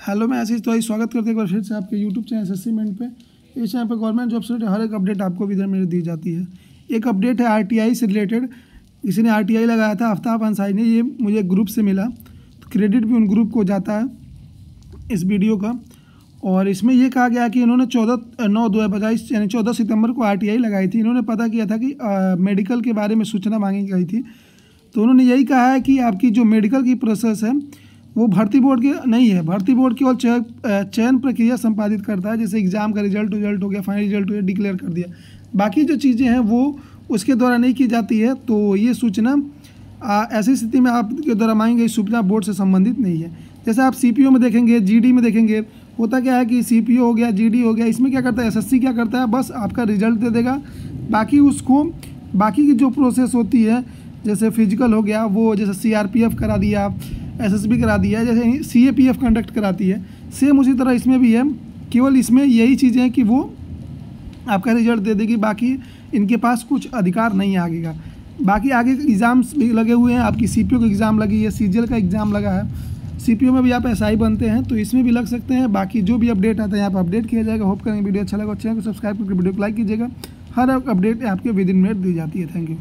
Hello मैं आशीष तो स्वागत करते एक बार फिर से आपके यूट्यूब चैनल एस एस पे। इस चैनल पर गवर्नमेंट जॉब से रिलेटेड हर एक अपडेट आपको भी इधर मेरे दी जाती है। एक अपडेट है आरटीआई से रिलेटेड। किसी ने आरटीआई लगाया था आफ्ताब अंसारी ने, ये मुझे ग्रुप से मिला। तो क्रेडिट भी उन ग्रुप को जाता है इस वीडियो का। और इसमें ये कहा गया कि इन्होंने चौदह नौ, दो हज़ार पच्चीस यानी चौदह सितंबर को आरटीआई लगाई थी। इन्होंने पता किया था कि मेडिकल के बारे में सूचना मांगी गई थी। तो उन्होंने यही कहा है कि आपकी जो मेडिकल की प्रोसेस है वो भर्ती बोर्ड की नहीं है। भर्ती बोर्ड केवल चयन प्रक्रिया संपादित करता है, जैसे एग्ज़ाम का रिज़ल्ट रिज़ल्ट हो गया फाइनल रिज़ल्ट हो गया डिक्लेयर कर दिया। बाकी जो चीज़ें हैं, वो उसके द्वारा नहीं की जाती है तो ये सूचना ऐसी स्थिति में आपके द्वारा मांगी गई सूचना बोर्ड से संबंधित नहीं है। जैसे आप सीपीओ में देखेंगे जीडी में देखेंगे, होता क्या है कि सीपीओ हो गया जीडी हो गया, इसमें क्या करता है एस क्या करता है, बस आपका रिज़ल्ट दे देगा। बाकी उसको, बाकी की जो प्रोसेस होती है, जैसे फ़िज़िकल हो गया, वो जैसे सीआरपीएफ करा दिया एसएसबी करा दिया है, जैसे C A P F conduct कराती है। सेम उसी तरह इसमें भी है, केवल इसमें यही चीज़ें हैं कि वो आपका रिज़ल्ट दे देगी, बाकी इनके पास कुछ अधिकार नहीं आगे का। बाकी आगे एग्ज़ाम्स भी लगे हुए हैं, आपकी सी का एग्ज़ाम लगी है सीजीएल का एग्ज़ाम लगा है। सी में भी आप एसआई बनते हैं तो इसमें भी लग सकते हैं। बाकी जो भी अपडेट आता है, यहाँ पर अपडेट किया जाएगा। होप करेंगे वीडियो अच्छा लगा अच्छा सब्सक्राइब करके वीडियो को लाइक कीजिएगा। हर अपडेट आपके विद इन मिनट दी जाती है। Thank you